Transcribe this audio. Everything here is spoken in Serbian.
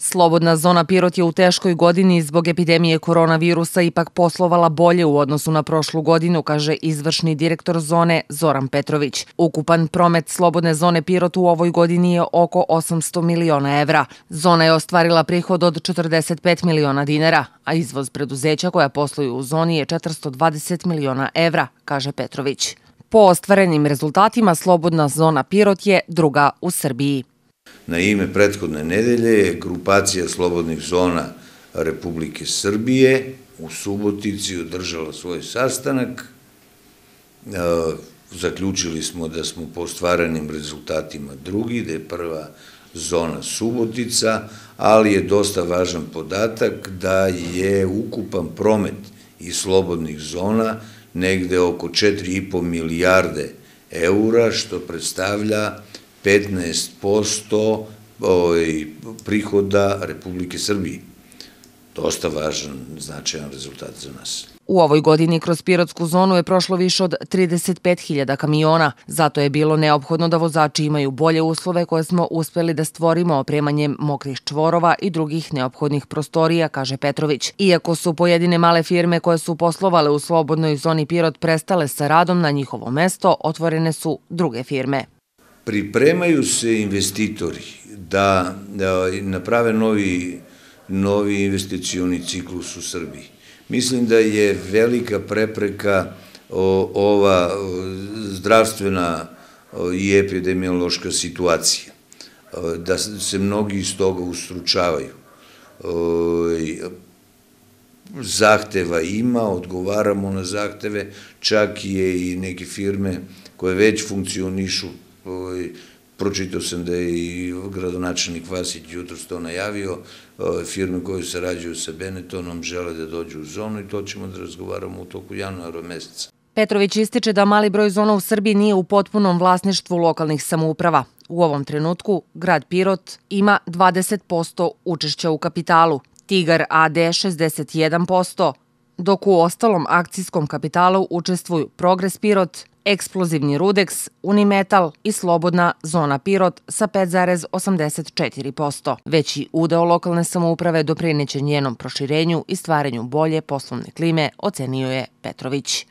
Slobodna zona Pirot je u teškoj godini zbog epidemije koronavirusa ipak poslovala bolje u odnosu na prošlu godinu, kaže izvršni direktor zone Zoran Petrović. Ukupan promet Slobodne zone Pirot u ovoj godini je oko 800 miliona evra. Zona je ostvarila prihod od 45 miliona dinara, a izvoz preduzeća koja posluju u zoni je 420 miliona evra, kaže Petrović. Po ostvarenim rezultatima Slobodna zona Pirot je druga u Srbiji. Na ime prethodne nedelje je grupacija slobodnih zona Republike Srbije u Subotici održala svoj sastanak. E, zaključili smo da smo po stvaranim rezultatima drugi, da je prva zona Subotica, ali je dosta važan podatak da je ukupan promet iz slobodnih zona negde oko 4,5 milijarde eura, što predstavlja 15% ovaj, prihoda Republike Srbije. Dosta važan, značajan rezultat za nas. U ovoj godini kroz Pirotsku zonu je prošlo više od 35.000 kamiona, zato je bilo neophodno da vozači imaju bolje uslove koje smo uspeli da stvorimo opremanjem mokrih čvorova i drugih neophodnih prostorija, kaže Petrović. Iako su pojedine male firme koje su poslovale u slobodnoj zoni Pirot prestale sa radom na njihovo mesto, otvorene su druge firme. Pripremaju se investitori da, da naprave novi, novi investicioni ciklus u Srbiji. Mislim da je velika prepreka ova zdravstvena i epidemiološka situacija. Da se mnogi iz toga ustručavaju. Zahteva ima, odgovaramo na zahteve, čak i neke firme koje već funkcionišu ovaj, pročitao sam da je i gradonačelnik Vasić jutro to najavio, ovaj, firme koje sarađuju sa Benetonom žele da dođu u zonu i to ćemo da razgovaramo u toku januara meseca. Petrović ističe da mali broj zona u Srbiji nije u potpunom vlasništvu lokalnih samouprava. U ovom trenutku grad Pirot ima 20% učešća u kapitalu, Tigar AD 61%, dok u ostalom akcijskom kapitalu učestvuju Progres Pirot, eksplozivni Rudex, Unimetal i slobodna zona Pirot sa 5,84%. Veći udeo lokalne samouprave doprineće njenom proširenju i stvaranju bolje poslovne klime, ocenio je Petrović.